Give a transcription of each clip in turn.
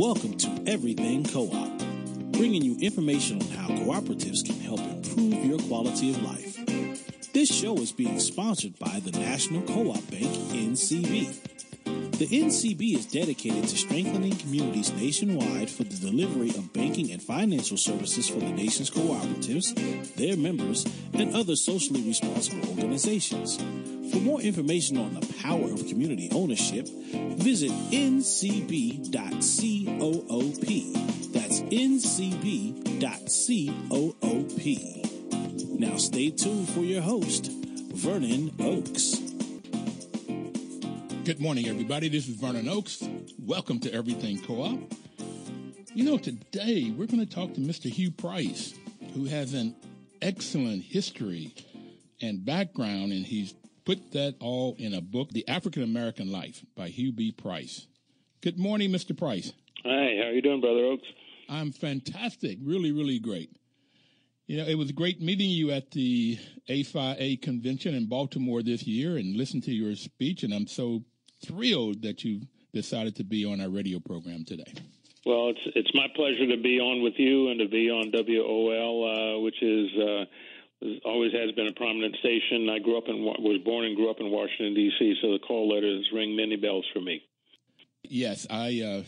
Welcome to Everything Co op, bringing you information on how cooperatives can help improve your quality of life. This show is being sponsored by the National Co op Bank, NCB. The NCB is dedicated to strengthening communities nationwide for the delivery of banking and financial services for the nation's cooperatives, their members, and other socially responsible organizations. For more information on the power of community ownership, visit ncb.coop. That's ncb.coop. Now stay tuned for your host, Vernon Oakes. Good morning, everybody. This is Vernon Oakes. Welcome to Everything Co-op. You know, today we're going to talk to Mr. Hugh Price, who has an excellent history and background, and he's put that all in a book, The African American Life by Hugh B. Price. Good morning, Mr. Price. Hi, how are you doing, Brother Oakes? I'm fantastic. Really, really great. You know, it was great meeting you at the A5A convention in Baltimore this year and listen to your speech, and I'm so thrilled that you decided to be on our radio program today. Well, it's it's my pleasure to be on with you and to be on WOL, uh, which is uh, always has been a prominent station. I grew up in was born and grew up in Washington D.C., so the call letters ring many bells for me. Yes, I uh,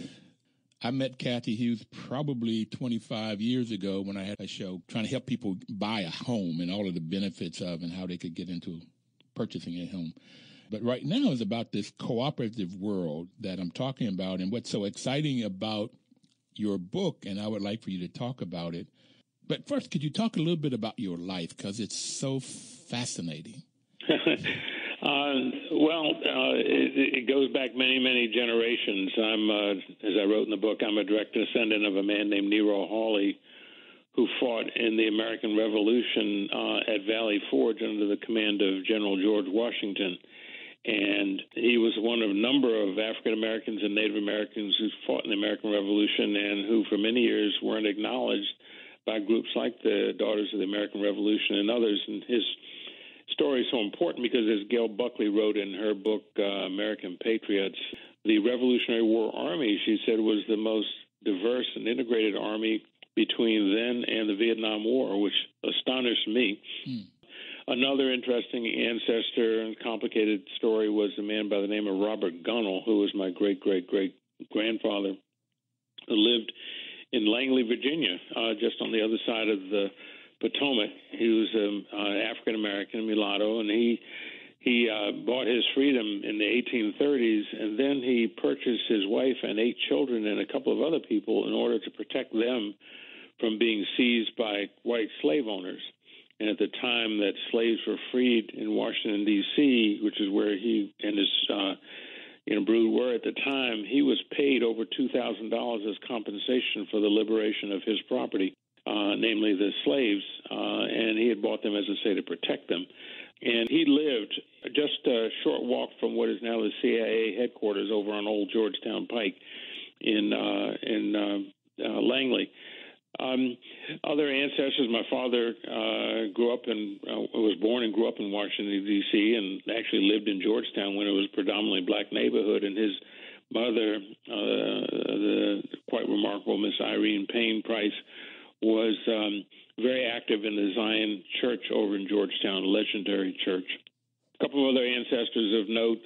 I met Cathy Hughes probably 25 years ago when I had a show trying to help people buy a home and all of the benefits of and how they could get into purchasing a home. But right now is about this cooperative world that I'm talking about and what's so exciting about your book and I would like for you to talk about it but first, could you talk a little bit about your life because it's so fascinating? uh, well, uh, it, it, goes back many, many generations. I'm, uh, as I wrote in the book, I'm a direct descendant of a man named Nero Hawley, who fought in the American Revolution uh, at Valley Forge under the command of General George Washington. And he was one of a number of African Americans and Native Americans who fought in the American Revolution and who, for many years, weren't acknowledged by groups like the Daughters of the American Revolution and others. And his story is so important because, as Gail Buckley wrote in her book, uh, American Patriots, the Revolutionary War Army, she said, was the most diverse and integrated army between then and the Vietnam War, which astonished me. Hmm. Another interesting ancestor and complicated story was a man by the name of Robert Gunnell, who was my great great great grandfather, who lived in Langley, Virginia, uh, just on the other side of the Potomac. He was an uh, African American mulatto, and he he uh, bought his freedom in the 1830s, and then he purchased his wife and eight children and a couple of other people in order to protect them from being seized by white slave owners. And at the time that slaves were freed in Washington D.C., which is where he and his uh, you know, Brood were at the time, he was paid over $2,000 as compensation for the liberation of his property, uh, namely the slaves, uh, and he had bought them, as I say, to protect them. And he lived just a short walk from what is now the CIA headquarters over on Old Georgetown Pike in uh, in uh, uh, Langley. Um, other ancestors, my father uh, grew up and uh, was born and grew up in Washington, D.C., and actually lived in Georgetown when it was predominantly black neighborhood. And his mother, uh, the quite remarkable Miss Irene Payne Price, was um, very active in the Zion Church over in Georgetown, a legendary church. A couple of other ancestors of note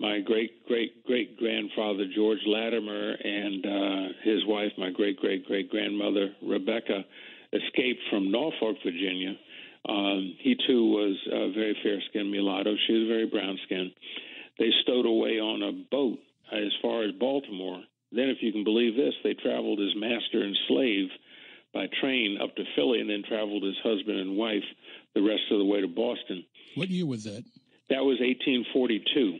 my great great great grandfather George Latimer and uh, his wife, my great great great grandmother Rebecca, escaped from Norfolk, Virginia. Um, he too was a very fair skinned mulatto. She was very brown skinned. They stowed away on a boat as far as Baltimore. Then, if you can believe this, they traveled as master and slave by train up to Philly and then traveled as husband and wife the rest of the way to Boston. What year was that? That was 1842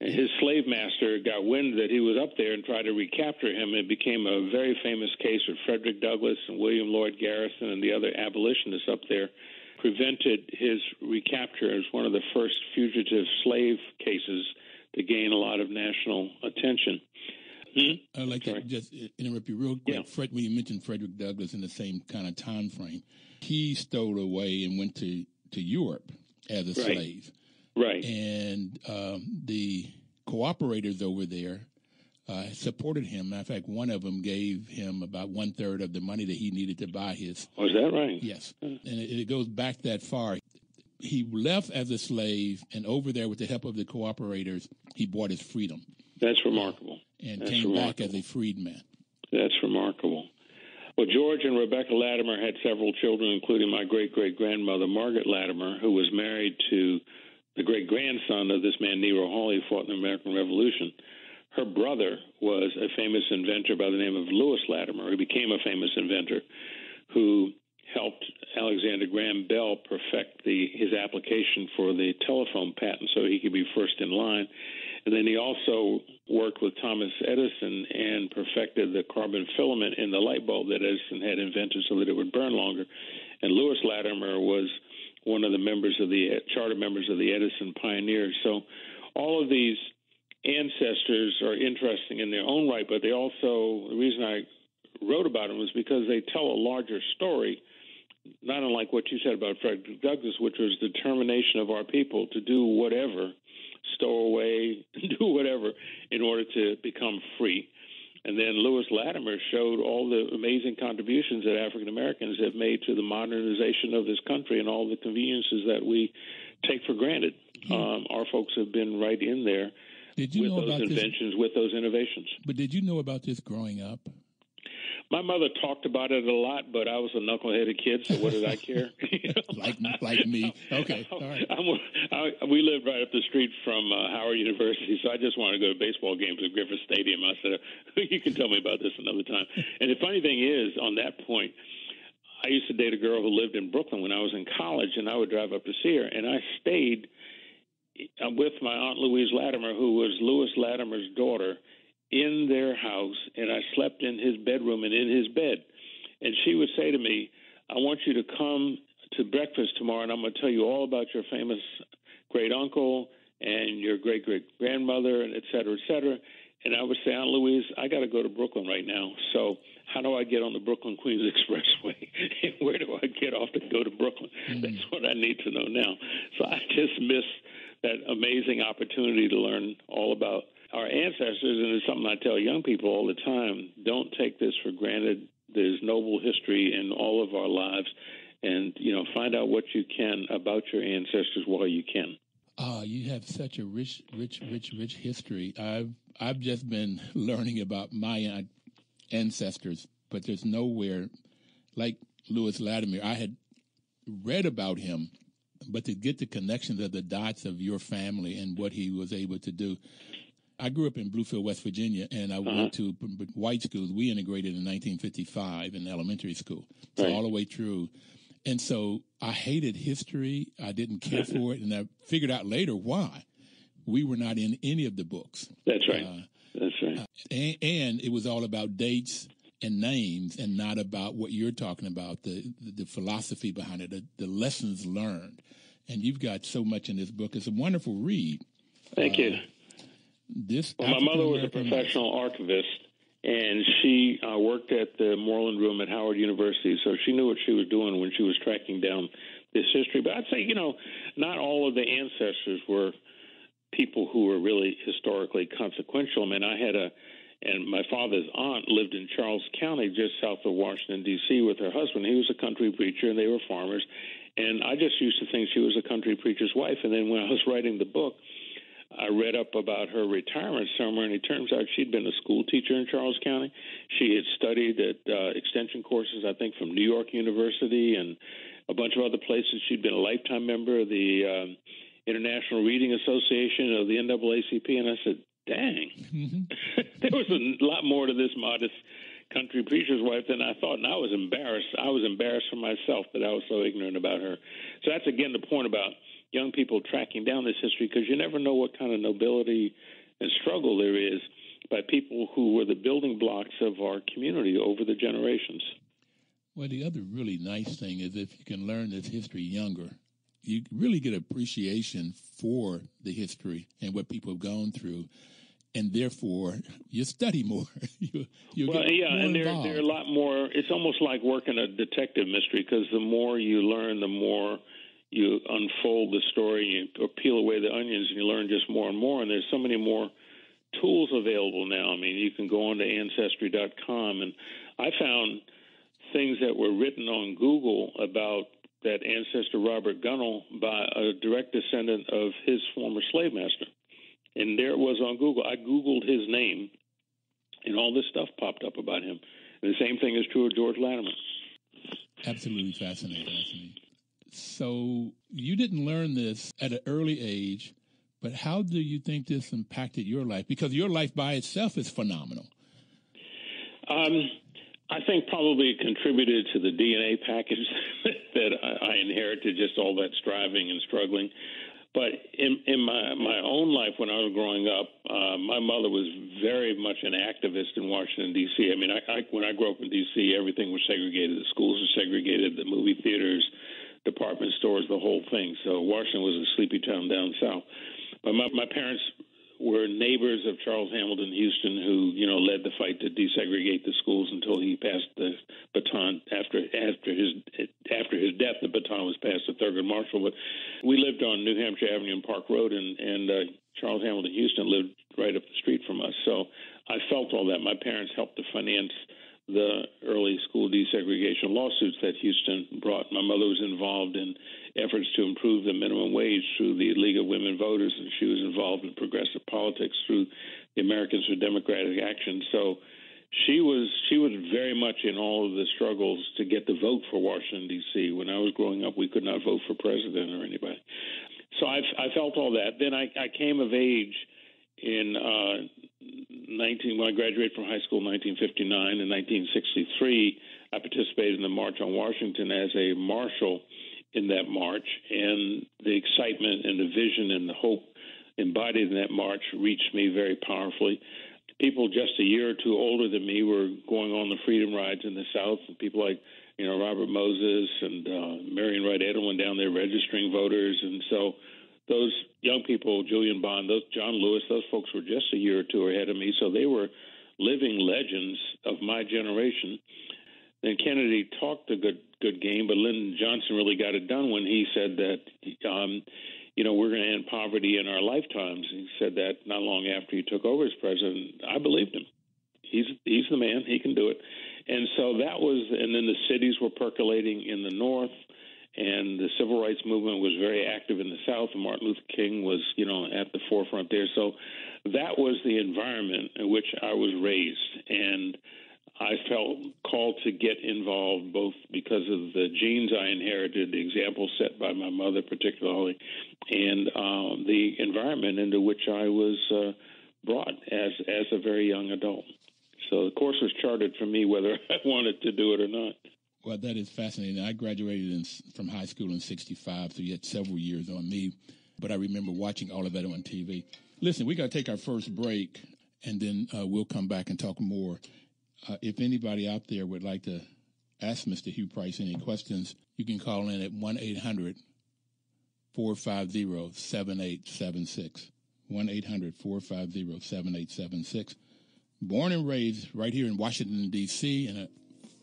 And his slave master got wind that he was up there and tried to recapture him. It became a very famous case with Frederick Douglass and William Lloyd Garrison and the other abolitionists up there. Prevented his recapture as one of the first fugitive slave cases to gain a lot of national attention. Hmm? I'd like Sorry. to just interrupt you real quick. Yeah. Fred, when you mentioned Frederick Douglass in the same kind of time frame, he stowed away and went to, to Europe as a right. slave. Right. And um, the cooperators over there uh, supported him. Matter of fact, one of them gave him about one third of the money that he needed to buy his. Was that right? Yes, and it, it goes back that far. He left as a slave, and over there, with the help of the cooperators, he bought his freedom. That's remarkable. And That's came remarkable. back as a freedman. That's remarkable. Well, George and Rebecca Latimer had several children, including my great great grandmother, Margaret Latimer, who was married to the great grandson of this man, Nero Hawley, who fought in the American Revolution. Her brother was a famous inventor by the name of Lewis Latimer, who became a famous inventor, who helped Alexander Graham Bell perfect the his application for the telephone patent so he could be first in line. And then he also worked with Thomas Edison and perfected the carbon filament in the light bulb that Edison had invented so that it would burn longer. And Lewis Latimer was one of the members of the charter members of the Edison Pioneers. So all of these ancestors are interesting in their own right, but they also the reason I wrote about them was because they tell a larger story, not unlike what you said about Frederick Douglass, which was the determination of our people to do whatever, stow away, do whatever in order to become free. And then Lewis Latimer showed all the amazing contributions that African Americans have made to the modernization of this country and all the conveniences that we take for granted. Um, our folks have been right in there Did you with know those about this? inventions, with those innovations. But did you know about this growing up? My mother talked about it a lot, but I was a knuckleheaded kid, so what did I care? You know? Like like me? Okay, all right. I'm, I, we lived right up the street from uh, Howard University, so I just wanted to go to baseball games at Griffith Stadium. I said, "You can tell me about this another time." And the funny thing is, on that point, I used to date a girl who lived in Brooklyn when I was in college, and I would drive up to see her, and I stayed uh, with my aunt Louise Latimer, who was Lewis Latimer's daughter, in their house, and I slept in his bedroom and in his bed. And she would say to me, "I want you to come to breakfast tomorrow, and I'm going to tell you all about your famous great uncle and your great great grandmother, and et cetera, et cetera." And I would say, Aunt Louise, I got to go to Brooklyn right now. So how do I get on the Brooklyn Queens Expressway? and where do I get off to go to Brooklyn? Hmm. That's what I need to know now. So I just miss that amazing opportunity to learn all about our ancestors. And it's something I tell young people all the time don't take this for granted. There's noble history in all of our lives. And, you know, find out what you can about your ancestors while you can. Ah, you have such a rich, rich, rich, rich history. I've I've just been learning about my ancestors, but there's nowhere like Lewis Latimer. I had read about him, but to get the connections of the dots of your family and what he was able to do. I grew up in Bluefield, West Virginia, and I went mm-hmm. to b- b- white schools. We integrated in 1955 in elementary school, so Right. all the way through. And so I hated history. I didn't care mm-hmm. for it, and I figured out later why. We were not in any of the books, That's right. Uh, That's right. Uh, and, and it was all about dates and names, and not about what you're talking about the the, philosophy behind it, the, the lessons learned. And you've got so much in this book. It's a wonderful read. Thank uh, you. This Well, my mother was a professional archivist, and she uh, worked at the Moorland Room at Howard University, so she knew what she was doing when she was tracking down this history. But I'd say, you know, not all of the ancestors were people who were really historically consequential. I mean, I had a, and my father's aunt lived in Charles County, just south of Washington, D.C., with her husband. He was a country preacher, and they were farmers. And I just used to think she was a country preacher's wife. And then when I was writing the book, I read up about her retirement ceremony. It turns out she'd been a school teacher in Charles County. She had studied at uh, extension courses, I think, from New York University and a bunch of other places. She'd been a lifetime member of the um, International Reading Association of the NAACP. And I said, dang, there was a lot more to this modest country preacher's wife than I thought. And I was embarrassed. I was embarrassed for myself that I was so ignorant about her. So that's, again, the point about young people tracking down this history because you never know what kind of nobility and struggle there is by people who were the building blocks of our community over the generations. Well, the other really nice thing is if you can learn this history younger, you really get appreciation for the history and what people have gone through, and therefore you study more. you you Well, yeah, and there, there are a lot more. It's almost like working a detective mystery because the more you learn, the more you unfold the story, you peel away the onions, and you learn just more and more. And there's so many more tools available now. I mean, you can go on to ancestry.com, and I found things that were written on Google about that ancestor Robert Gunnell by a direct descendant of his former slave master. And there it was on Google. I Googled his name, and all this stuff popped up about him. And the same thing is true of George Latimer. Absolutely fascinating. fascinating. So you didn't learn this at an early age, but how do you think this impacted your life? Because your life by itself is phenomenal. Um, I think probably contributed to the DNA package that I, I inherited, just all that striving and struggling. But in, in my my own life, when I was growing up, uh, my mother was very much an activist in Washington D.C. I mean, I, I, when I grew up in D.C., everything was segregated. The schools were segregated. The movie theaters, department stores, the whole thing. So Washington was a sleepy town down south. But my, my parents were neighbors of Charles Hamilton Houston, who you know led the fight to desegregate the schools until he passed the baton after after his after his death. The baton was passed to Thurgood Marshall. But we lived on New Hampshire Avenue and Park Road, and and uh, Charles Hamilton Houston lived right up the street from us. So I felt all that. My parents helped to finance the early school desegregation lawsuits that Houston brought. My mother was involved in efforts to improve the minimum wage through the League of Women Voters, and she was involved in progressive politics through the Americans for Democratic Action. So she was she was very much in all of the struggles to get the vote for Washington D.C. When I was growing up, we could not vote for president or anybody. So I, I felt all that. Then I, I came of age in uh, 19 when I graduated from high school in 1959 and 1963. I participated in the March on Washington as a marshal in that march, and the excitement and the vision and the hope embodied in that march reached me very powerfully. People just a year or two older than me were going on the freedom rides in the South, and people like you know Robert Moses and uh, Marian Wright Edelman down there registering voters, and so those young people, Julian Bond, those John Lewis, those folks were just a year or two ahead of me, so they were living legends of my generation. Then Kennedy talked a good good game, but Lyndon Johnson really got it done when he said that, um, you know, we're going to end poverty in our lifetimes. He said that not long after he took over as president. I believed him. He's he's the man. He can do it. And so that was, and then the cities were percolating in the north and the civil rights movement was very active in the South, and Martin Luther King was, you know, at the forefront there. So that was the environment in which I was raised, and I felt called to get involved both because of the genes I inherited, the example set by my mother particularly, and um, the environment into which I was uh, brought as as a very young adult. So the course was charted for me whether I wanted to do it or not. Well, that is fascinating. I graduated in, from high school in 65, so you had several years on me. But I remember watching all of that on TV. Listen, we got to take our first break, and then uh, we'll come back and talk more. Uh, if anybody out there would like to ask Mr. Hugh Price any questions, you can call in at 1 800 450 7876. 1 800 450 7876. Born and raised right here in Washington, D.C., in a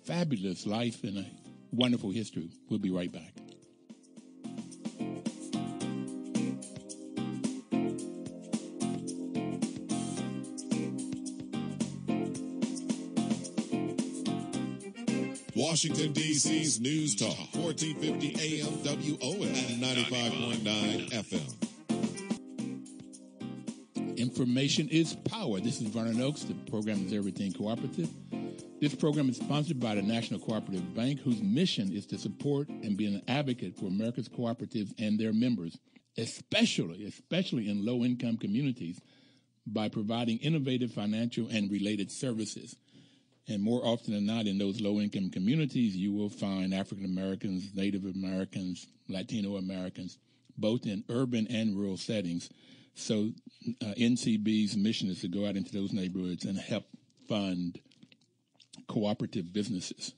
fabulous life and a wonderful history. We'll be right back. Washington, D.C.'s News Talk, 1450 AM WOL and 95.9 FM. Information is power. This is Vernon Oakes. The program is Everything Cooperative. This program is sponsored by the National Cooperative Bank, whose mission is to support and be an advocate for America's cooperatives and their members, especially, especially in low income communities, by providing innovative financial and related services. And more often than not, in those low income communities, you will find African Americans, Native Americans, Latino Americans, both in urban and rural settings. So, uh, NCB's mission is to go out into those neighborhoods and help fund cooperative businesses.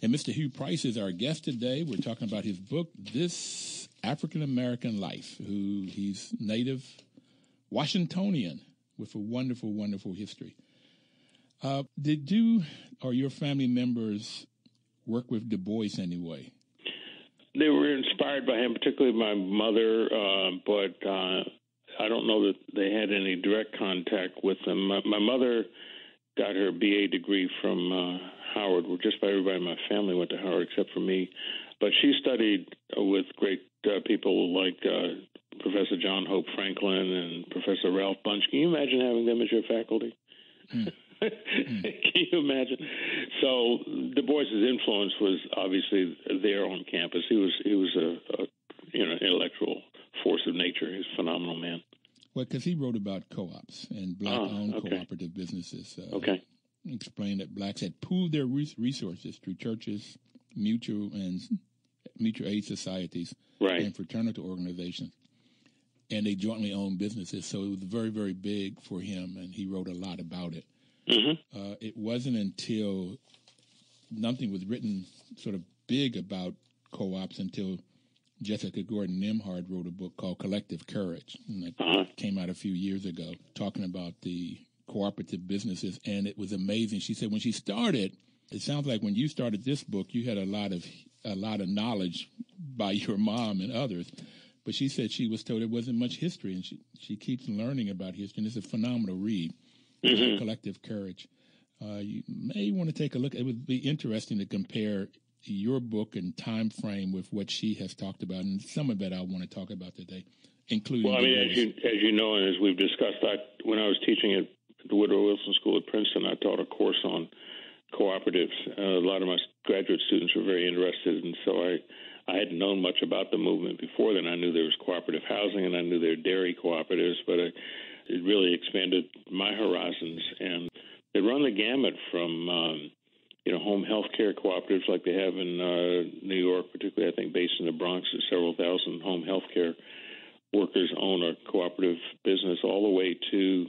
And Mr. Hugh Price is our guest today. We're talking about his book, This African American Life, who he's native Washingtonian with a wonderful, wonderful history. Uh, did you or your family members work with Du Bois anyway? They were inspired by him, particularly my mother, uh, but uh, I don't know that they had any direct contact with them. My, my mother got her BA degree from uh, Howard. Well, just about everybody in my family went to Howard except for me. But she studied with great uh, people like uh, Professor John Hope Franklin and Professor Ralph Bunche. Can you imagine having them as your faculty? Mm. Can you imagine? So Du Bois's influence was obviously there on campus. He was he was a, a you know intellectual force of nature. He's a phenomenal man. Well, because he wrote about co-ops and black-owned ah, okay. cooperative businesses. Uh, okay. Explained that blacks had pooled their resources through churches, mutual and mutual aid societies, right. and fraternity organizations, and they jointly owned businesses. So it was very, very big for him, and he wrote a lot about it. Mm-hmm. Uh, it wasn't until nothing was written sort of big about co-ops until Jessica Gordon Nembhard wrote a book called Collective Courage, and that uh-huh. came out a few years ago, talking about the cooperative businesses. And it was amazing. She said when she started, it sounds like when you started this book, you had a lot of a lot of knowledge by your mom and others. But she said she was told there wasn't much history, and she she keeps learning about history. And it's a phenomenal read, mm-hmm. Collective Courage. Uh, you may want to take a look. It would be interesting to compare your book and time frame with what she has talked about, and some of that I want to talk about today, including. Well, I mean, as you as you know, and as we've discussed, I when I was teaching at the Woodrow Wilson School at Princeton, I taught a course on cooperatives. Uh, a lot of my graduate students were very interested, and so I I hadn't known much about the movement before then. I knew there was cooperative housing, and I knew there were dairy cooperatives, but I, it really expanded my horizons, and they run the gamut from. Um, you know, home health care cooperatives like they have in uh, New York, particularly I think based in the Bronx, several thousand home health care workers own a cooperative business, all the way to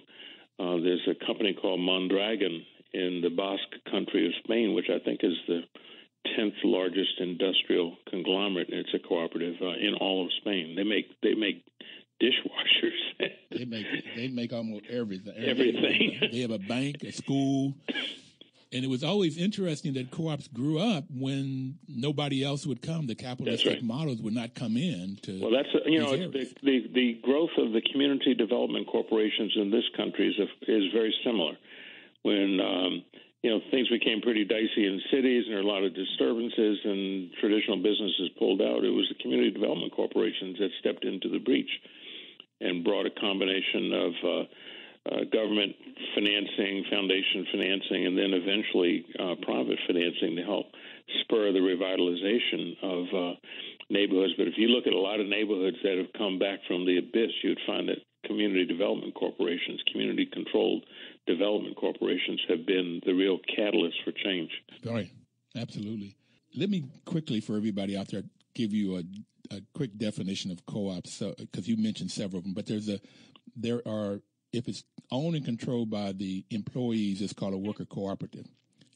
uh, there's a company called Mondragon in the Basque country of Spain, which I think is the 10th largest industrial conglomerate. And it's a cooperative uh, in all of Spain. They make they make dishwashers. they make they make almost everything. Everything. They have a bank, a school, and it was always interesting that co-ops grew up when nobody else would come. The capitalistic right. models would not come in to. Well, that's you know the, the, the growth of the community development corporations in this country is a, is very similar. When um, you know things became pretty dicey in cities and there were a lot of disturbances and traditional businesses pulled out, it was the community development corporations that stepped into the breach and brought a combination of uh, uh, government financing, foundation financing, and then eventually uh, private financing to help spur the revitalization of uh, neighborhoods. But if you look at a lot of neighborhoods that have come back from the abyss, you'd find that community development corporations, community controlled development corporations, have been the real catalyst for change. Right, absolutely. Let me quickly, for everybody out there, give you a a quick definition of co-ops because so, you mentioned several of them, but there's a there are if it's owned and controlled by the employees, it's called a worker cooperative.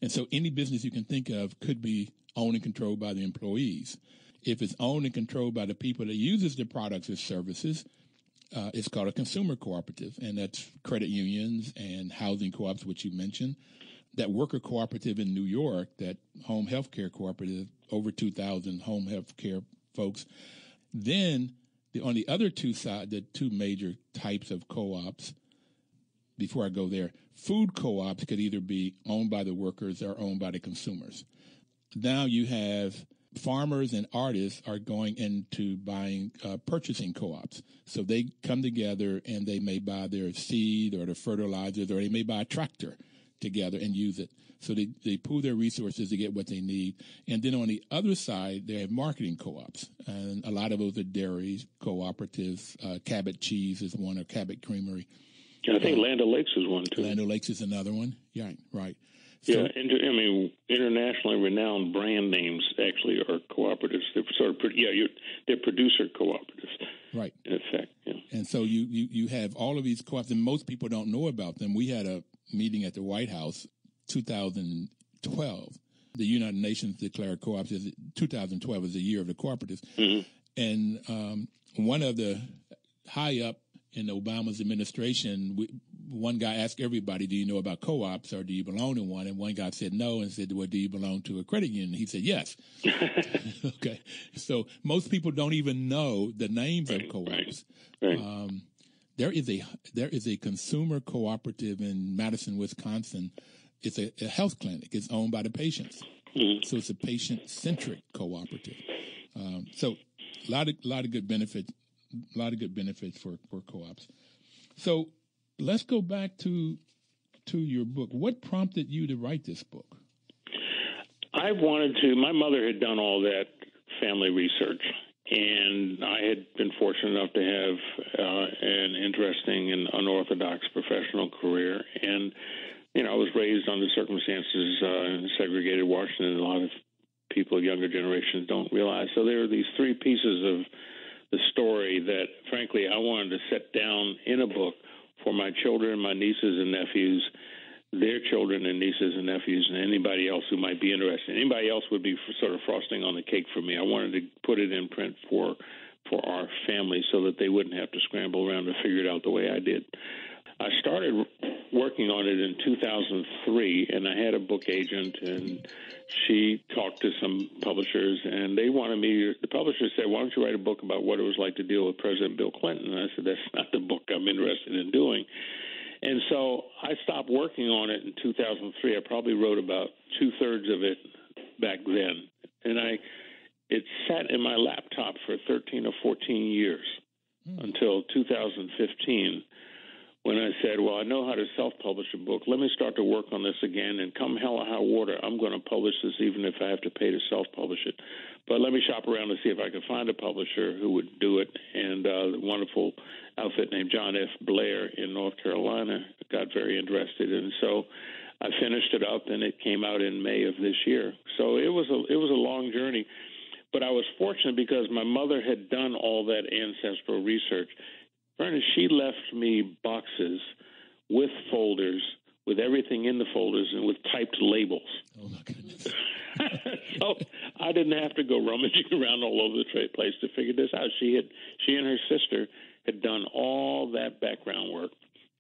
And so any business you can think of could be owned and controlled by the employees. If it's owned and controlled by the people that uses the products or services, uh, it's called a consumer cooperative, and that's credit unions and housing co-ops, which you mentioned. That worker cooperative in New York, that home health care cooperative, over 2,000 home health care folks. Then the, on the other two side, the two major types of co-ops before I go there, food co-ops could either be owned by the workers or owned by the consumers. Now you have farmers and artists are going into buying uh, purchasing co-ops. So they come together and they may buy their seed or the fertilizers or they may buy a tractor together and use it. So they, they pool their resources to get what they need. And then on the other side, they have marketing co-ops. And a lot of those are dairies, cooperatives. Uh, Cabot Cheese is one or Cabot Creamery. I think Land O'Lakes is one too. Land O'Lakes is another one. Yeah, right. So, yeah, inter, I mean, internationally renowned brand names actually are cooperatives. They're sort of, yeah, they're producer cooperatives. Right. In effect, yeah. And so you, you, you have all of these co-ops, and most people don't know about them. We had a meeting at the White House, 2012. The United Nations declared co-ops as 2012 as the year of the cooperatives, mm-hmm. and um, one of the high up in Obama's administration, we, one guy asked everybody, "Do you know about co-ops or do you belong to one?" And one guy said no, and said, "Well, do you belong to a credit union?" He said, "Yes." okay, so most people don't even know the names right, of co-ops. Right, right. Um, there is a there is a consumer cooperative in Madison, Wisconsin. It's a, a health clinic. It's owned by the patients, mm-hmm. so it's a patient centric cooperative. Um, so a lot of a lot of good benefits, a lot of good benefits for for co-ops. So let's go back to to your book. What prompted you to write this book? I wanted to. My mother had done all that family research, and I had been fortunate enough to have uh, an interesting and unorthodox professional career. And you know, I was raised under circumstances uh, in segregated Washington. A lot of people, younger generations, don't realize. So there are these three pieces of the story that, frankly, I wanted to set down in a book for my children, my nieces and nephews, their children and nieces and nephews, and anybody else who might be interested. Anybody else would be sort of frosting on the cake for me. I wanted to put it in print for for our family so that they wouldn't have to scramble around to figure it out the way I did. I started working on it in 2003, and I had a book agent, and she talked to some publishers, and they wanted me. The publisher said, "Why don't you write a book about what it was like to deal with President Bill Clinton?" And I said, "That's not the book I'm interested in doing." And so I stopped working on it in 2003. I probably wrote about two thirds of it back then, and I it sat in my laptop for 13 or 14 years mm. until 2015 when I said, Well, I know how to self publish a book. Let me start to work on this again. And come hell or high water, I'm going to publish this even if I have to pay to self publish it. But let me shop around and see if I can find a publisher who would do it. And uh, wonderful outfit named John F. Blair in North Carolina got very interested. And so I finished it up, and it came out in May of this year. So it was a it was a long journey, but I was fortunate because my mother had done all that ancestral research. Ernest, she left me boxes with folders, with everything in the folders, and with typed labels. Oh my goodness! so I didn't have to go rummaging around all over the place to figure this out. She had, she and her sister had done all that background work,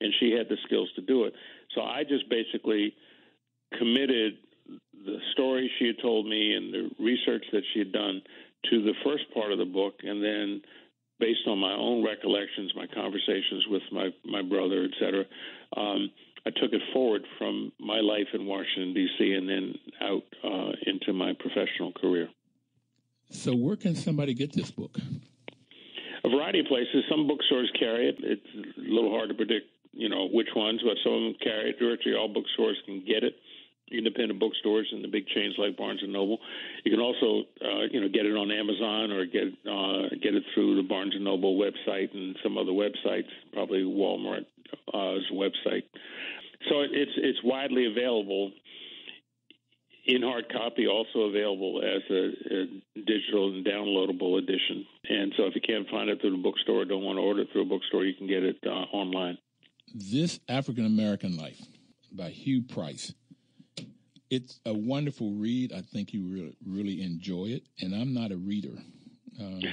and she had the skills to do it. So I just basically committed the story she had told me and the research that she had done to the first part of the book, and then based on my own recollections, my conversations with my, my brother, et cetera, um, I took it forward from my life in Washington, D.C., and then out uh, into my professional career. So, where can somebody get this book? A variety of places. Some bookstores carry it. It's a little hard to predict, you know, which ones, but some of them carry it. Virtually all bookstores can get it independent bookstores and the big chains like Barnes and Noble. You can also, uh, you know, get it on Amazon or get uh, get it through the Barnes and Noble website and some other websites, probably Walmart's uh, website. So it's it's widely available in hard copy, also available as a, a, digital and downloadable edition. And so if you can't find it through the bookstore, or don't want to order it through a bookstore, you can get it uh, online. This African American Life by Hugh Price it's a wonderful read. I think you really, really enjoy it. And I'm not a reader. Um,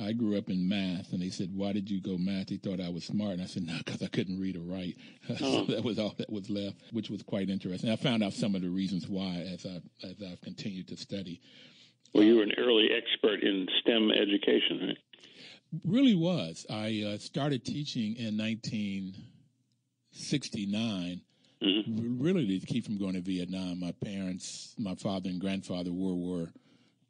I grew up in math, and they said, "Why did you go math?" They thought I was smart, and I said, "No, because I couldn't read or write." so that was all that was left, which was quite interesting. I found out some of the reasons why as I as I've continued to study. Well, you were an early expert in STEM education, right? Really was. I uh, started teaching in 1969 Mm-hmm. Really, to keep from going to Vietnam, my parents, my father and grandfather, World War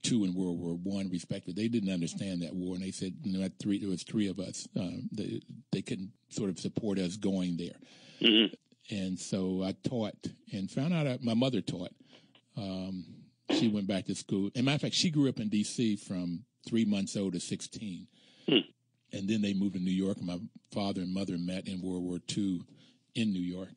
Two and World War One, respectively, they didn't understand that war, and they said, you know, three there was three of us, um, they they couldn't sort of support us going there, mm-hmm. and so I taught and found out I, my mother taught. Um, she went back to school. And matter of fact, she grew up in D.C. from three months old to sixteen, mm. and then they moved to New York. My father and mother met in World War II in New York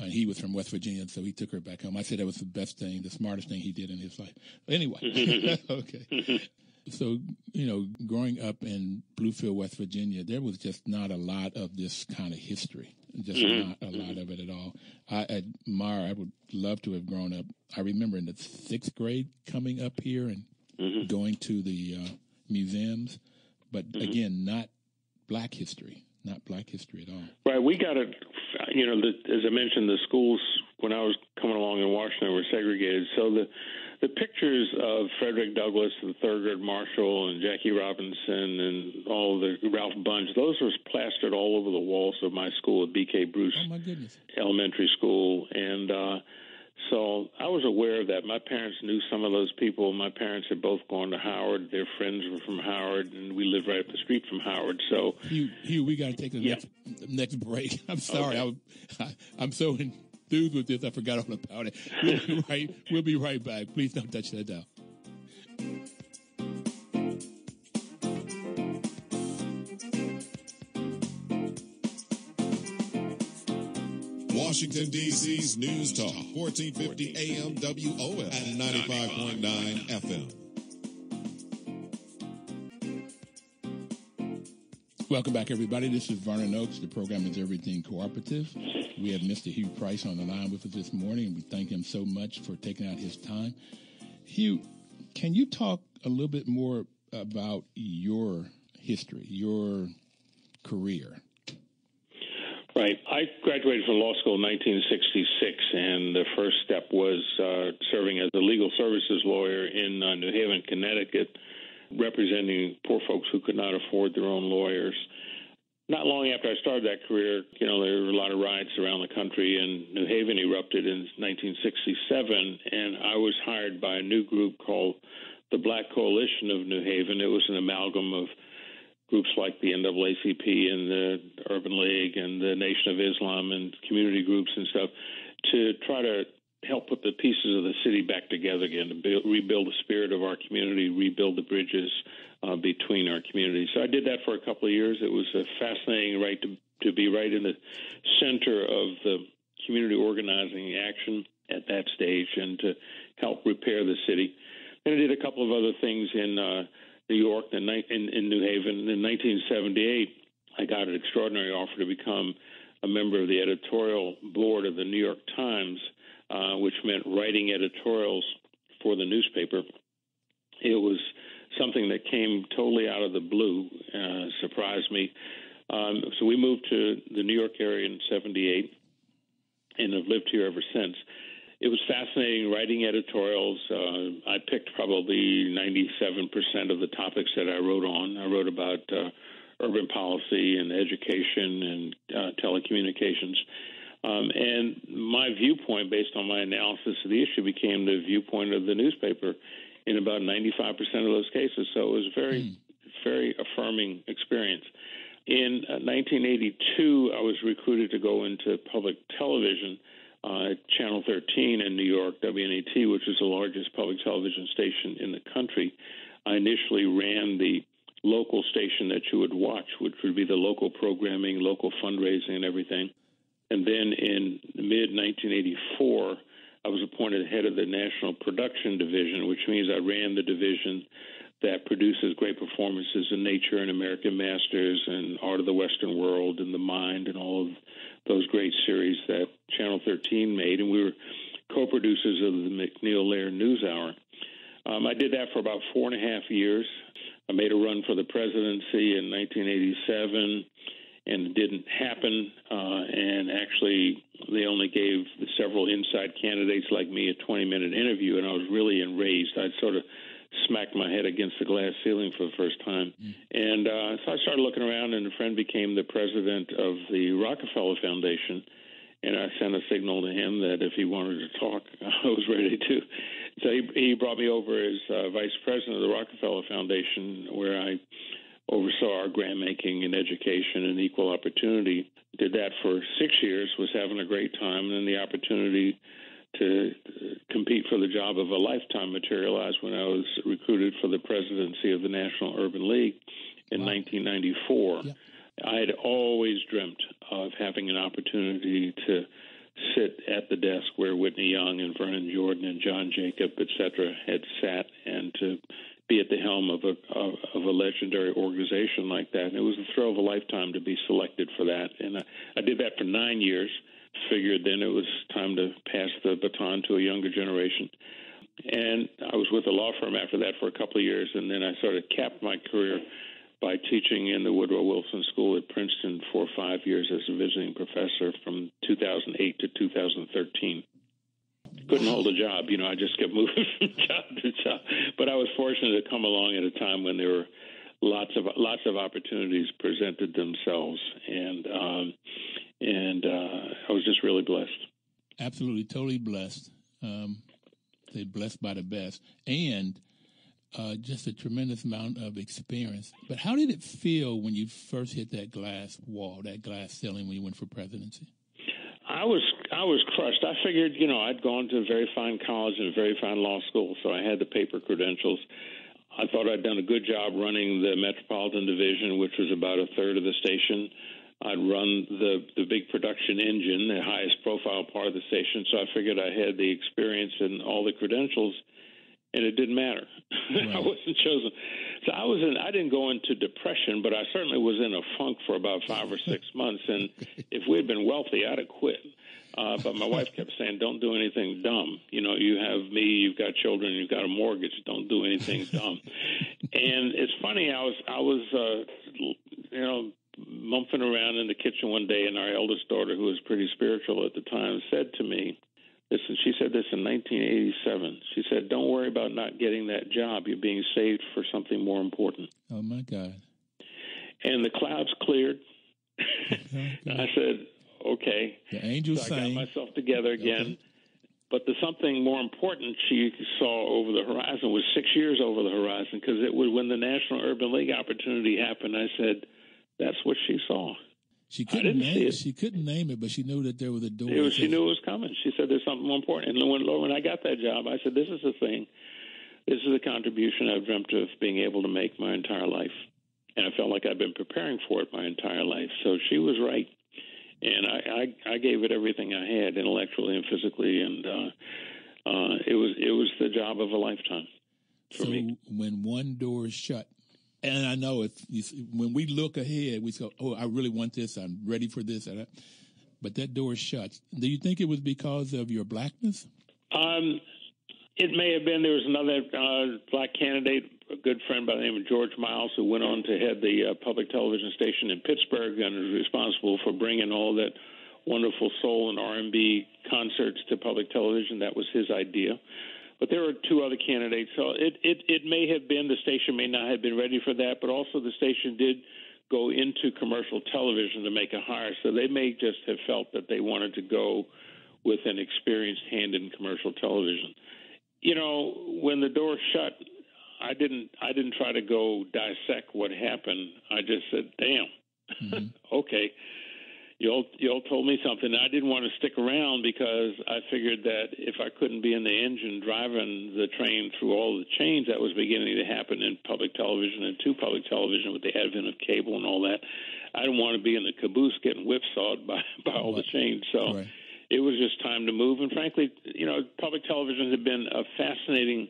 and he was from West Virginia, so he took her back home. I said that was the best thing, the smartest thing he did in his life. Anyway, okay. So, you know, growing up in Bluefield, West Virginia, there was just not a lot of this kind of history. Just mm-hmm. not a lot of it at all. I admire, I would love to have grown up. I remember in the sixth grade coming up here and mm-hmm. going to the uh, museums, but mm-hmm. again, not black history, not black history at all. Right. We got it you know, the, as I mentioned, the schools when I was coming along in Washington were segregated. So the the pictures of Frederick Douglass and Thurgood Marshall and Jackie Robinson and all the Ralph Bunche, those were plastered all over the walls of my school at B.K. Bruce oh, Elementary School, and uh, so I was aware of that. My parents knew some of those people. My parents had both gone to Howard. Their friends were from Howard, and we lived right up the street from Howard. So, Hugh, Hugh we got to take the yeah. next, next break. I'm sorry, okay. I, I, I'm so enthused with this. I forgot all about it. We'll be right. We'll be right back. Please don't touch that dial. Washington, D.C.'s News Talk, 1450 AM WOL and 95.9 FM. Welcome back, everybody. This is Vernon Oakes. The program is Everything Cooperative. We have Mr. Hugh Price on the line with us this morning, and we thank him so much for taking out his time. Hugh, can you talk a little bit more about your history, your career? Right. I graduated from law school in 1966, and the first step was uh, serving as a legal services lawyer in uh, New Haven, Connecticut, representing poor folks who could not afford their own lawyers. Not long after I started that career, you know, there were a lot of riots around the country, and New Haven erupted in 1967, and I was hired by a new group called the Black Coalition of New Haven. It was an amalgam of groups like the NAACP and the Urban League and the Nation of Islam and community groups and stuff to try to help put the pieces of the city back together again to build, rebuild the spirit of our community, rebuild the bridges uh, between our communities. So I did that for a couple of years. It was a fascinating right to to be right in the center of the community organizing action at that stage and to help repair the city. And I did a couple of other things in uh, New York in, in, in New Haven. In 1978, I got an extraordinary offer to become a member of the editorial board of the New York Times, uh, which meant writing editorials for the newspaper. It was something that came totally out of the blue, uh, surprised me. Um, so we moved to the New York area in 78 and have lived here ever since it was fascinating writing editorials. Uh, I picked probably 97% of the topics that I wrote on. I wrote about uh, urban policy and education and uh, telecommunications. Um, and my viewpoint, based on my analysis of the issue, became the viewpoint of the newspaper in about 95% of those cases. So it was a very, mm. very affirming experience. In 1982, uh, I was recruited to go into public television uh, Channel 13 in New York, WNET, which is the largest public television station in the country. I initially ran the local station that you would watch, which would be the local programming, local fundraising, and everything. And then in mid 1984, I was appointed head of the National Production Division, which means I ran the division that produces great performances in Nature and American Masters and Art of the Western World and The Mind and all of those great series that Channel 13 made, and we were co-producers of the MacNeil Lehrer NewsHour. Um, I did that for about four and a half years. I made a run for the presidency in 1987, and it didn't happen. Uh, and actually, they only gave several inside candidates like me a 20-minute interview, and I was really enraged. I'd sort of smacked my head against the glass ceiling for the first time. Mm. And uh, so I started looking around, and a friend became the president of the Rockefeller Foundation. And I sent a signal to him that if he wanted to talk, I was ready to. So he, he brought me over as uh, vice president of the Rockefeller Foundation, where I oversaw our grant making and education and equal opportunity. Did that for six years, was having a great time, and then the opportunity to compete for the job of a lifetime materialized when I was recruited for the presidency of the National Urban League in wow. 1994. Yeah. I had always dreamt of having an opportunity to sit at the desk where Whitney Young and Vernon Jordan and John Jacob, et cetera, had sat, and to be at the helm of a of, a legendary organization like that. And it was the thrill of a lifetime to be selected for that. And I, I did that for nine years figured then it was time to pass the baton to a younger generation. And I was with a law firm after that for a couple of years, and then I sort of capped my career by teaching in the Woodrow Wilson School at Princeton for five years as a visiting professor from 2008 to 2013. Couldn't hold a job, you know. I just kept moving from job to job. But I was fortunate to come along at a time when there were lots of lots of opportunities presented themselves, and um, and uh, I was just really blessed. Absolutely, totally blessed. Um, they blessed by the best, and uh, just a tremendous amount of experience. But how did it feel when you first hit that glass wall, that glass ceiling, when you went for presidency? I was I was crushed. I figured, you know, I'd gone to a very fine college and a very fine law school, so I had the paper credentials. I thought I'd done a good job running the Metropolitan Division, which was about a third of the station. I'd run the the big production engine, the highest profile part of the station, so I figured I had the experience and all the credentials, and it didn't matter. Right. I wasn't chosen, so I was in. I didn't go into depression, but I certainly was in a funk for about five or six months. And if we had been wealthy, I'd have quit. Uh, but my wife kept saying, "Don't do anything dumb. You know, you have me, you've got children, you've got a mortgage. Don't do anything dumb." and it's funny. I was, I was, uh, you know, mumping around in the kitchen one day, and our eldest daughter, who was pretty spiritual at the time, said to me, "Listen," she said this in 1987. She said, "Don't worry about not getting that job. You're being saved for something more important." Oh my God! And the clouds cleared. Oh, okay. I said, "Okay." The angels so I sang. got myself together again. Okay. But the something more important she saw over the horizon was six years over the horizon because it was when the National Urban League opportunity happened. I said, that's what she saw. She couldn't name it. She couldn't name it, but she knew that there was a door. Was, she knew it was coming. She said, "There's something more important." And when, when I got that job, I said, "This is the thing. This is the contribution I've dreamt of being able to make my entire life." And I felt like I'd been preparing for it my entire life. So she was right, and I I, I gave it everything I had, intellectually and physically, and uh, uh, it was it was the job of a lifetime. so me. when one door is shut, and I know if you, when we look ahead, we go, "Oh, I really want this. I'm ready for this." But that door is shut. Do you think it was because of your blackness? Um, it may have been. There was another uh, black candidate, a good friend by the name of George Miles, who went on to head the uh, public television station in Pittsburgh and was responsible for bringing all that wonderful soul and R&B concerts to public television. That was his idea but there were two other candidates. So it, it, it may have been the station may not have been ready for that, but also the station did go into commercial television to make a hire. So they may just have felt that they wanted to go with an experienced hand in commercial television. You know, when the door shut, I didn't I didn't try to go dissect what happened. I just said, "Damn, mm-hmm. okay." You all you all told me something. I didn't want to stick around because I figured that if I couldn't be in the engine driving the train through all the change that was beginning to happen in public television and to public television with the advent of cable and all that, I didn't want to be in the caboose getting whipsawed by by all the change. So right. it was just time to move. And frankly, you know, public television had been a fascinating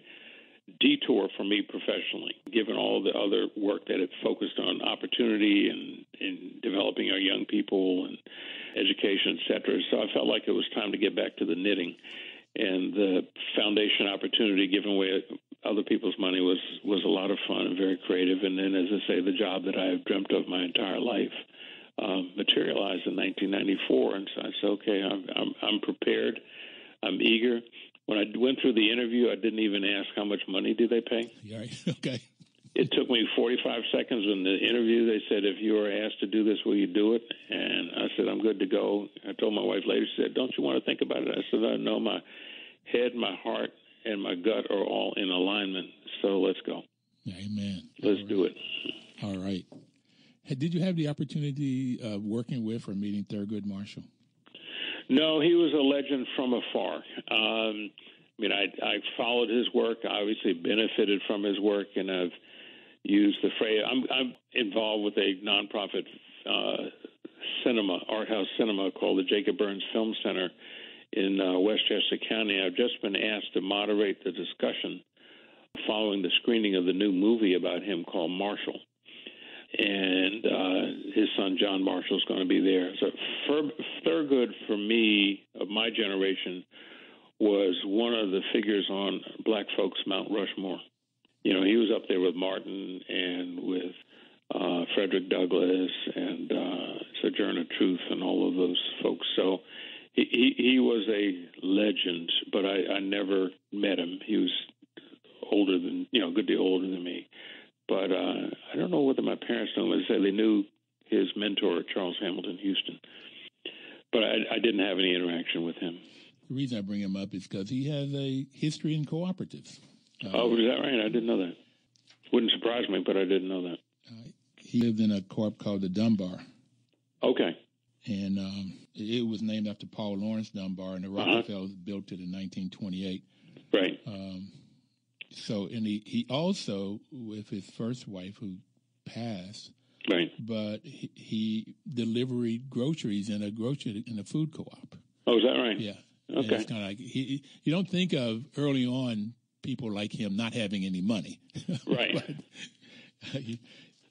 detour for me professionally, given all the other work that it focused on opportunity and in developing our young people and education, et cetera. So I felt like it was time to get back to the knitting. And the foundation opportunity, giving away other people's money, was was a lot of fun and very creative. And then, as I say, the job that I have dreamt of my entire life um, materialized in 1994. And so I said, okay, I'm, I'm, I'm prepared. I'm eager when I went through the interview, I didn't even ask how much money do they pay. Right. Okay. It took me 45 seconds in the interview. They said, if you are asked to do this, will you do it? And I said, I'm good to go. I told my wife later, she said, don't you want to think about it? I said, I know my head, my heart, and my gut are all in alignment. So let's go. Amen. Let's right. do it. All right. Did you have the opportunity of working with or meeting Thurgood Marshall? No, he was a legend from afar. Um, I mean, I, I followed his work, obviously benefited from his work, and I've used the phrase. I'm, I'm involved with a nonprofit uh, cinema, art house cinema called the Jacob Burns Film Center in uh, Westchester County. I've just been asked to moderate the discussion following the screening of the new movie about him called Marshall and uh, his son John Marshall is going to be there. So Thurgood, for me, of my generation, was one of the figures on Black folks' Mount Rushmore. You know, he was up there with Martin and with uh, Frederick Douglass and uh, Sojourner Truth and all of those folks. So he, he, he was a legend, but I, I never met him. He was older than, you know, a good deal older than me. But uh, I don't know whether my parents knew him. They say they knew his mentor, Charles Hamilton Houston. But I, I didn't have any interaction with him. The reason I bring him up is because he has a history in cooperatives. Uh, oh, is that right? I didn't know that. Wouldn't surprise me, but I didn't know that. Uh, he lived in a co-op called the Dunbar. Okay. And um, it was named after Paul Laurence Dunbar, and the uh-huh. Rockefellers built it in 1928. Right. Um, so, and he, he also, with his first wife who passed, right, but he, he delivered groceries in a grocery in a food co-op. Oh, is that right? Yeah. Okay. it's kind of like he, you don't think of early on people like him not having any money, right? but, uh, he,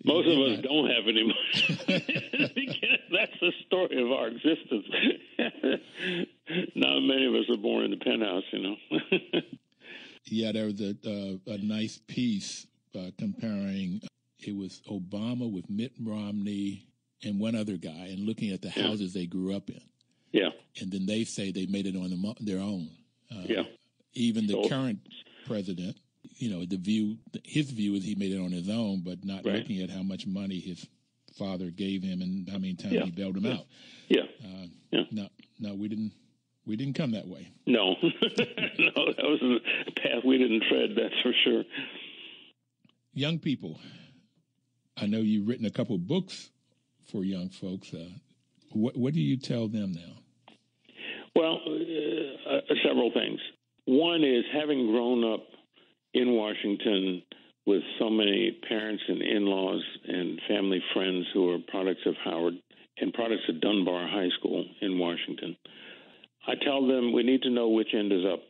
most of us don't have any money. That's the story of our existence. Not many of us are born in the penthouse, you know. Yeah, there was a, uh, a nice piece uh, comparing it was Obama with Mitt Romney and one other guy, and looking at the yeah. houses they grew up in. Yeah, and then they say they made it on them, their own. Uh, yeah, even the so, current president you know, the view, his view is he made it on his own, but not right. looking at how much money his father gave him and how many times yeah. he bailed him yeah. out. Yeah. Uh, yeah. No, no, we didn't. We didn't come that way. No, no, that was a path we didn't tread. That's for sure. Young people, I know you've written a couple books for young folks. Uh, what, what do you tell them now? Well, uh, uh, several things. One is having grown up in Washington with so many parents and in laws and family friends who are products of Howard and products of Dunbar High School in Washington. I tell them we need to know which end is up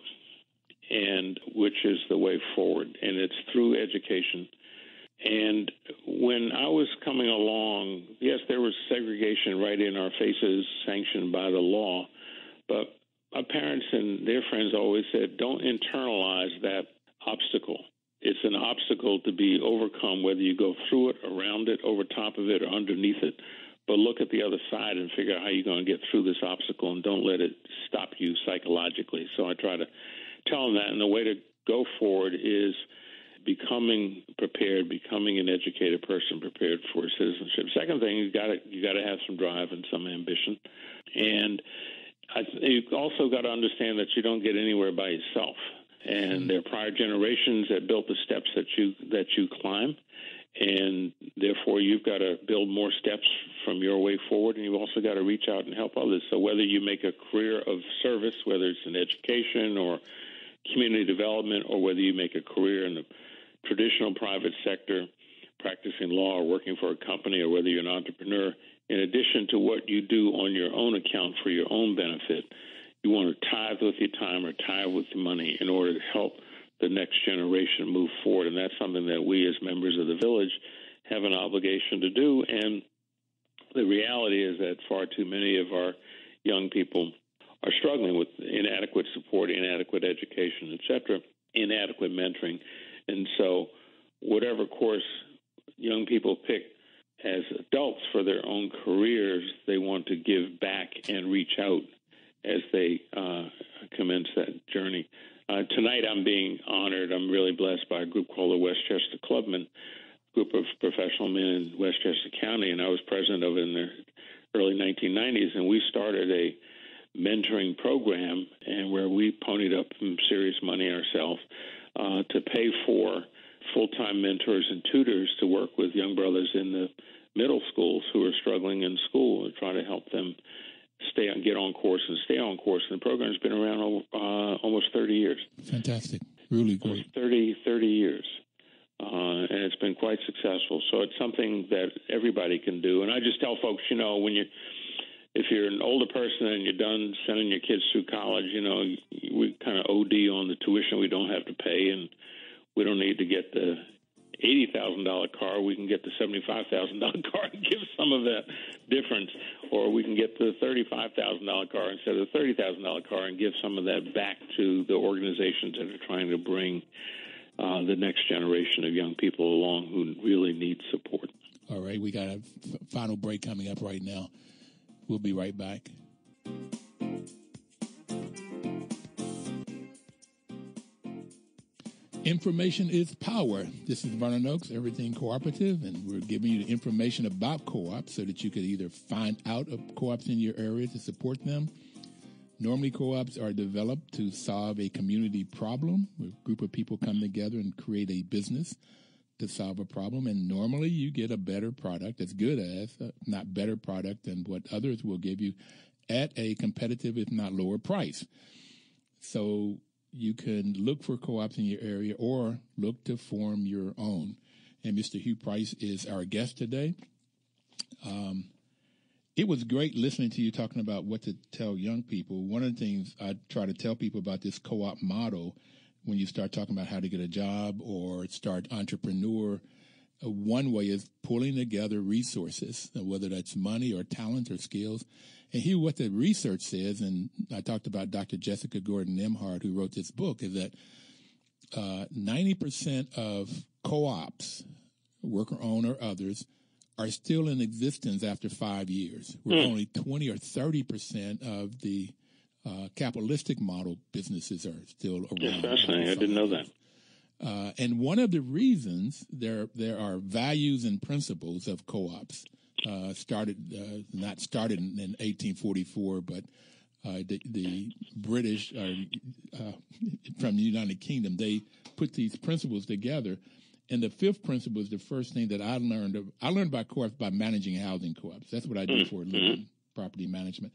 and which is the way forward, and it's through education. And when I was coming along, yes, there was segregation right in our faces, sanctioned by the law, but my parents and their friends always said, don't internalize that obstacle. It's an obstacle to be overcome, whether you go through it, around it, over top of it, or underneath it. But look at the other side and figure out how you're going to get through this obstacle and don't let it you psychologically. So I try to tell them that. And the way to go forward is becoming prepared, becoming an educated person prepared for citizenship. Second thing, you got to you got to have some drive and some ambition, and I, you also got to understand that you don't get anywhere by yourself and there are prior generations that built the steps that you that you climb and therefore you've got to build more steps from your way forward and you've also got to reach out and help others so whether you make a career of service whether it's in education or community development or whether you make a career in the traditional private sector practicing law or working for a company or whether you're an entrepreneur in addition to what you do on your own account for your own benefit you want to tithe with your time or tithe with your money in order to help the next generation move forward. And that's something that we, as members of the village, have an obligation to do. And the reality is that far too many of our young people are struggling with inadequate support, inadequate education, etc., inadequate mentoring. And so, whatever course young people pick as adults for their own careers, they want to give back and reach out as they uh, commence that journey. Uh, tonight, I'm being honored. I'm really blessed by a group called the Westchester Clubmen, group of professional men in Westchester County, and I was president of it in the early 1990s. And we started a mentoring program, and where we ponied up some serious money ourselves uh, to pay for full-time mentors and tutors to work with young brothers in the middle schools who are struggling in school and try to help them stay on, get on course and stay on course. And the program's been around uh, almost 30 years. Fantastic. Really great. Almost 30, 30 years. Uh, and it's been quite successful. So it's something that everybody can do. And I just tell folks, you know, when you, if you're an older person and you're done sending your kids through college, you know, we kind of OD on the tuition we don't have to pay, and we don't need to get the eighty thousand dollar car, we can get the seventy five thousand dollar car and give some of that difference, or we can get the thirty five thousand dollar car instead of the thirty thousand dollar car and give some of that back to the organizations that are trying to bring uh, the next generation of young people along who really need support. All right, we got a f- final break coming up right now. We'll be right back. Information is power. This is Vernon Oakes, Everything Cooperative, and we're giving you the information about co-ops so that you could either find out of co-ops in your area to support them. Normally, co-ops are developed to solve a community problem. A group of people come together and create a business to solve a problem, and normally you get a better product, as good as, uh, not better product than what others will give you, at a competitive, if not lower price. So you can look for co-ops in your area or look to form your own. And Mr. Hugh Price is our guest today. Um, it was great listening to you talking about what to tell young people. One of the things I try to tell people about this co-op model when you start talking about how to get a job or start entrepreneur, one way is pulling together resources, whether that's money or talent or skills. And here, what the research says, and I talked about Dr. Jessica Gordon Nembhard, who wrote this book, is that uh, 90% of co-ops, worker owned or others, are still in existence after five years. Where Hmm. only 20 or 30% of the uh, capitalistic model businesses are still around. It's fascinating. I didn't know that. uh, and one of the reasons there there are values and principles of co-ops uh, started uh, not started in, in 1844, but uh, the, the British uh, uh, from the United Kingdom they put these principles together. And the fifth principle is the first thing that I learned. I learned about co-ops by managing housing co-ops. That's what I do for a living, property management.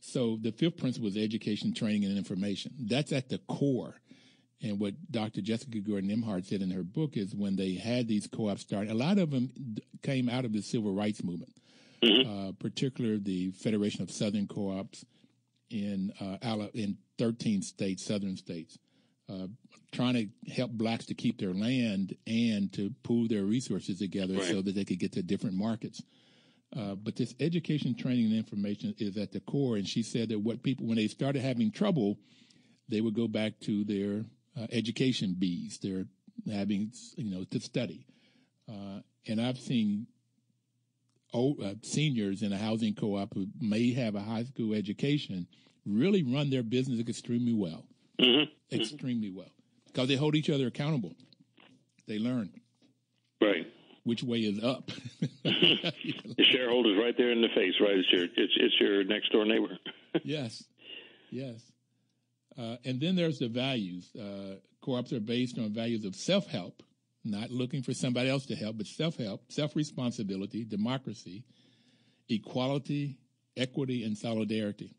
So the fifth principle is education, training, and information. That's at the core. And what Dr. Jessica Gordon Nembhard said in her book is when they had these co-ops start, a lot of them came out of the civil rights movement, uh, particularly the Federation of Southern Co-ops in uh, in 13 states, southern states, uh, trying to help blacks to keep their land and to pool their resources together so that they could get to different markets. Uh, but this education, training, and information is at the core. And she said that what people, when they started having trouble, they would go back to their uh, education bees. They're having, you know, to study. Uh, and I've seen old, uh, seniors in a housing co-op who may have a high school education really run their business extremely well, Mm-hmm. extremely well, because they hold each other accountable. They learn Right. which way is up. The shareholder's right there in the face, right? It's your it's it's your next door neighbor. yes, yes. Uh, and then there's the values. Uh, co-ops are based on values of self-help, not looking for somebody else to help, but self-help, self-responsibility, democracy, equality, equity, and solidarity.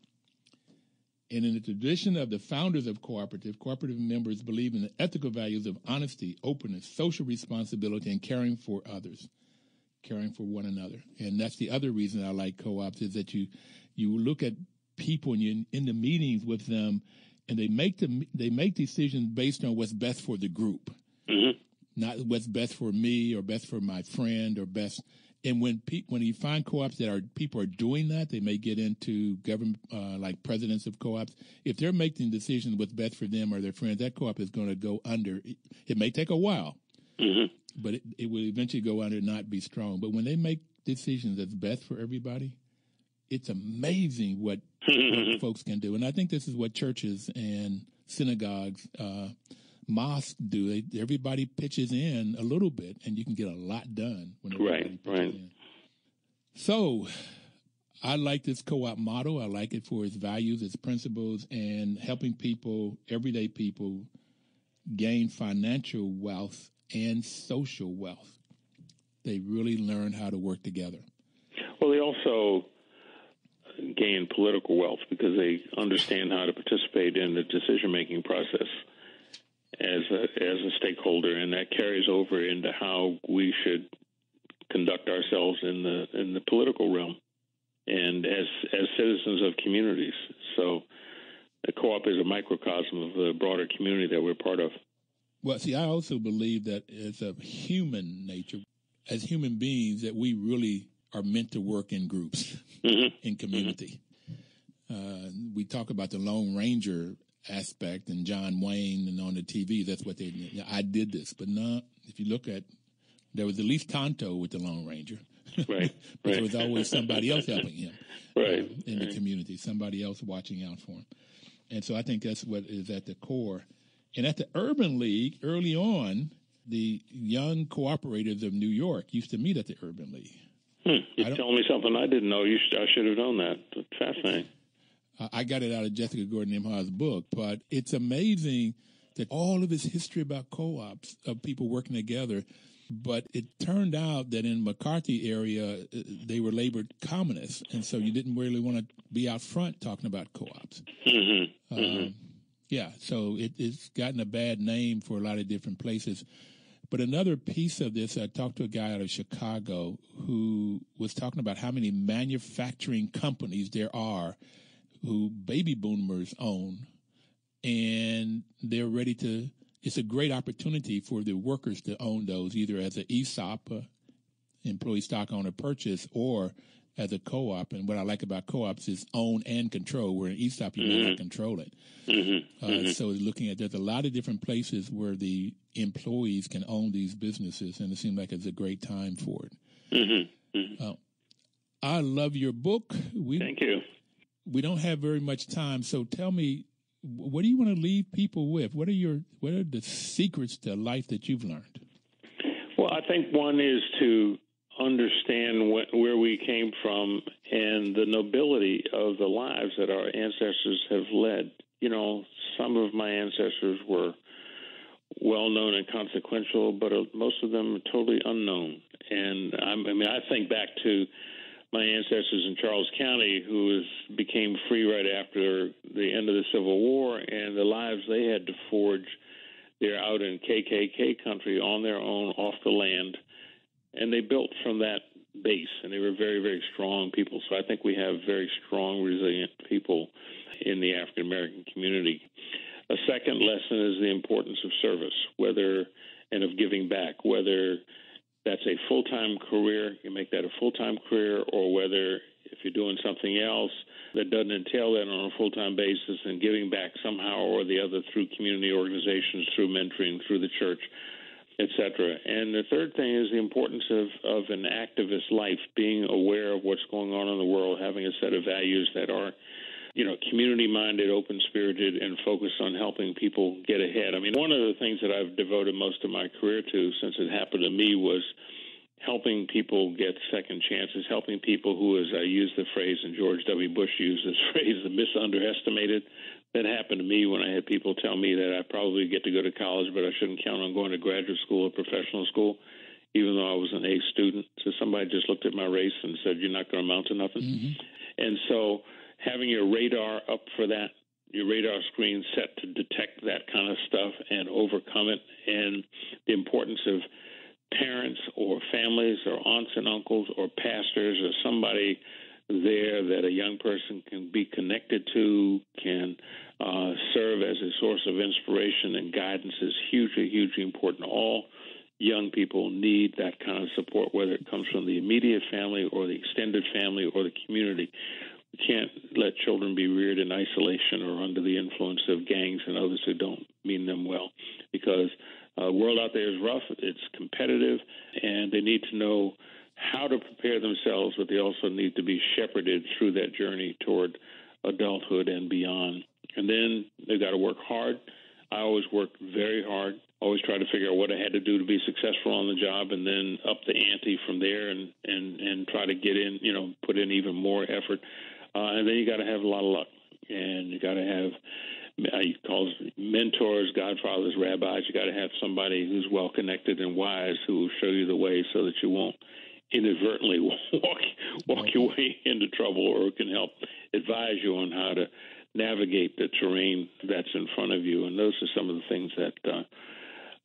And in the tradition of the founders of cooperative, cooperative members believe in the ethical values of honesty, openness, social responsibility, and caring for others, caring for one another. And that's the other reason I like co-ops is that you you look at people and you're in the meetings with them, and they make the they make decisions based on what's best for the group, mm-hmm. not what's best for me or best for my friend or best. And when pe- when you find co-ops that are people are doing that, they may get into government uh, like presidents of co-ops. If they're making decisions what's best for them or their friends, that co-op is going to go under. It, it may take a while, but it, it will eventually go under and not be strong. But when they make decisions that's best for everybody, it's amazing what, what folks can do. And I think this is what churches and synagogues, uh, mosques do. They, everybody pitches in a little bit, and you can get a lot done when everybody Right, right. in. So, I like this co-op model. I like it for its values, its principles, and helping people, everyday people, gain financial wealth and social wealth. They really learn how to work together. Well, they also gain political wealth because they understand how to participate in the decision making process as a, as a stakeholder, and that carries over into how we should conduct ourselves in the in the political realm and as as citizens of communities. So, the co-op is a microcosm of the broader community that we're part of. Well, see, I also believe that as a human nature, as human beings, that we really are meant to work in groups, in community. Uh, we talk about the Lone Ranger aspect and John Wayne and on the TV, that's what they, I did this. But no, if you look at there was at least Tonto with the Lone Ranger. Right. but right. there was always somebody else helping him right. in the community, somebody else watching out for him. And so I think that's what is at the core. And at the Urban League, early on, the young cooperators of New York used to meet at the Urban League. Hmm. You're telling me something I didn't know. You should, I should have known that. That's fascinating. Uh, I got it out of Jessica Gordon Nembhard's book, but it's amazing that all of his history about co-ops of people working together. But it turned out that in McCarthy area, uh, they were labored communists, and so you didn't really want to be out front talking about co-ops. Mm-hmm. Um, yeah, so it, it's gotten a bad name for a lot of different places. But another piece of this, I talked to a guy out of Chicago who was talking about how many manufacturing companies there are who baby boomers own, and they're ready to. It's a great opportunity for the workers to own those, either as an ESOP, uh, employee stock owner purchase, or as a co-op. And what I like about co-ops is own and control. Where in ESOP, you may not control it. Uh, So looking at there's a lot of different places where the employees can own these businesses, and it seems like it's a great time for it. Uh, I love your book. We Thank you. We don't have very much time, so tell me, what do you want to leave people with? What are your what are the secrets to life that you've learned? Well, I think one is to understand wh- where we came from and the nobility of the lives that our ancestors have led. You know, some of my ancestors were well known and consequential, but uh, most of them are totally unknown. And I mean, I think back to my ancestors in Charles County, who was, became free right after the end of the Civil War, and the lives they had to forge. They're out in KKK country on their own, off the land, and they built from that base, and they were very, very strong people. So I think we have very strong, resilient people in the African American community. A second lesson is the importance of service, whether and of giving back, whether that's a full time career, you make that a full time career, or whether if you're doing something else that doesn't entail that on a full time basis and giving back somehow or the other through community organizations, through mentoring, through the church, etc. And the third thing is the importance of, of an activist life, being aware of what's going on in the world, having a set of values that are you know, community minded, open spirited, and focused on helping people get ahead. I mean, one of the things that I've devoted most of my career to since it happened to me was helping people get second chances, helping people who, as I use the phrase, and George W. Bush used this phrase, the misunderestimated. That happened to me when I had people tell me that I probably get to go to college, but I shouldn't count on going to graduate school or professional school, even though I was an A student. So somebody just looked at my race and said, You're not going to amount to nothing. Mm-hmm. And so having your radar up for that, your radar screen set to detect that kind of stuff and overcome it, and the importance of parents or families or aunts and uncles or pastors or somebody there that a young person can be connected to, can uh, serve as a source of inspiration and guidance is hugely, hugely important. All young people need that kind of support, whether it comes from the immediate family or the extended family or the community. Can't let children be reared in isolation or under the influence of gangs and others who don't mean them well because uh, the world out there is rough, it's competitive, and they need to know how to prepare themselves, but they also need to be shepherded through that journey toward adulthood and beyond. And then they've got to work hard. I always worked very hard, always tried to figure out what I had to do to be successful on the job and then up the ante from there and, and, and try to get in, you know, put in even more effort. Uh, and then you got to have a lot of luck and you got to have he calls mentors, godfathers, rabbis. You got to have somebody who's well connected and wise who will show you the way so that you won't inadvertently walk walk your way into trouble, or can help advise you on how to navigate the terrain that's in front of you. And those are some of the things that uh,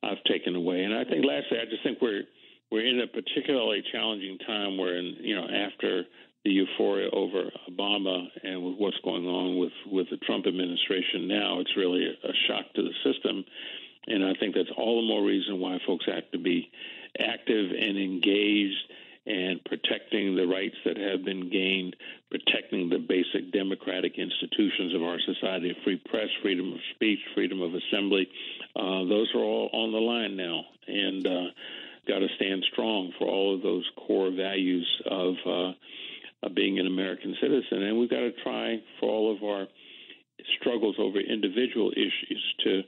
I've taken away. And I think lastly, I just think we're we're in a particularly challenging time where, in, you know, after the euphoria over Obama and with what's going on with, with the Trump administration now, it's really a, shock to the system. And I think that's all the more reason why folks have to be active and engaged and protecting the rights that have been gained, protecting the basic democratic institutions of our society free press, freedom of speech, freedom of assembly. Uh, those are all on the line now. And uh, got to stand strong for all of those core values of, uh, of being an American citizen, and we've got to try for all of our struggles over individual issues to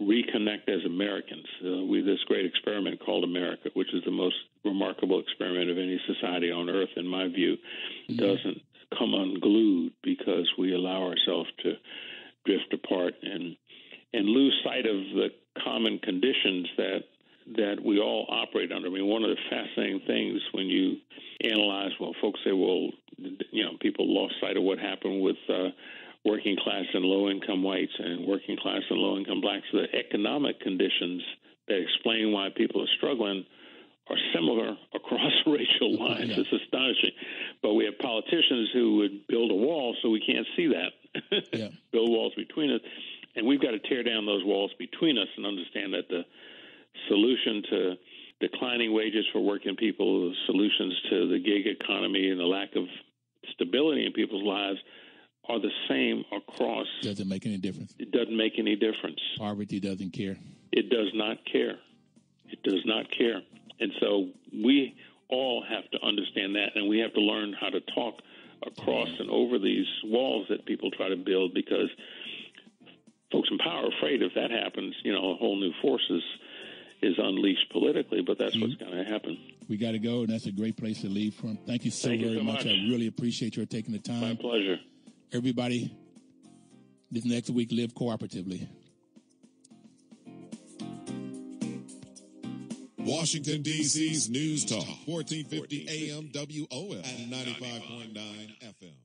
reconnect as Americans. Uh, we this great experiment called America, which is the most remarkable experiment of any society on earth, in my view, mm-hmm. doesn't come unglued because we allow ourselves to drift apart and and lose sight of the common conditions that that we all operate under. I mean, one of the fascinating things when you analyze, well, folks say, well, you know, people lost sight of what happened with uh, working class and low income whites and working class and low income blacks. The economic conditions that explain why people are struggling are similar across racial lines. Yeah. It's astonishing. But we have politicians who would build a wall so we can't see that, yeah. build walls between us. And we've got to tear down those walls between us and understand that the solution to declining wages for working people, solutions to the gig economy and the lack of stability in people's lives are the same across. Doesn't make any difference. It doesn't make any difference. Poverty doesn't care. It does not care. It does not care. And so we all have to understand that, and we have to learn how to talk across and over these walls that people try to build because folks in power are afraid if that happens, you know, a whole new forces is unleashed politically, but that's mm-hmm. what's going to happen. We got to go, and that's a great place to leave from. Thank you so Thank very you so much. much. I really appreciate your taking the time. My pleasure. Everybody, this next week, live cooperatively. Washington, D.C.'s News Talk, 1450 AM WOL and 95.9 FM.